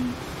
Mm-hmm.